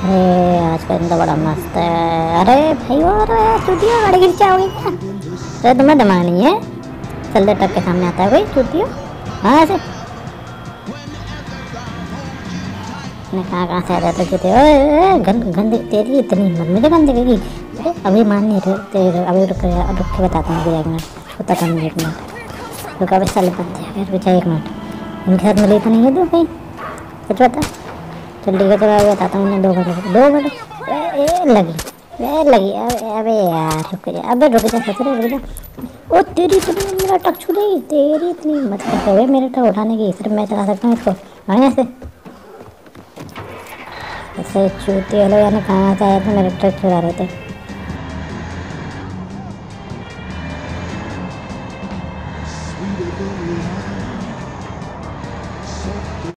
आज का दिन तो बड़ा मस्त है। अरे भाई अरे चूतिया गाड़ी गिर जाओगी क्या? अरे तुम्हें दिमाग नहीं है? चल दे ट्रक के सामने आता है कोई चूतिया। हाँ ऐसे। मैं कहाँ कहाँ से आ जाते ओए, गंद तेरी इतनी हिम्मत मुझे गंद अरे अभी मान नहीं रहे तेरे अभी रुक रुक के बताता हूँ एक मिनट। था मुझे एक मिनट। रुका अभी साल बनते हैं फिर बचा एक मिनट। इनके साथ मिली तो नहीं है तू कहीं? कुछ बता। चंडीगढ़ चला गया था उन्हें दो घंटे दो घंटे? लगी। लगी। अबे यार, रुक जा। अबे, रुक जा, रुक रुक जा। ओ, तेरी इतनी, मेरा टक छू गई तेरी इतनी मत करते हुए मेरे टक उठाने की सिर्फ़ मैं चला सकता हूँ इसको। हाँ ऐसे ऐसे चूते वाले यानी कहाँ से आए थे? मेरे टक चुरा रहे थे।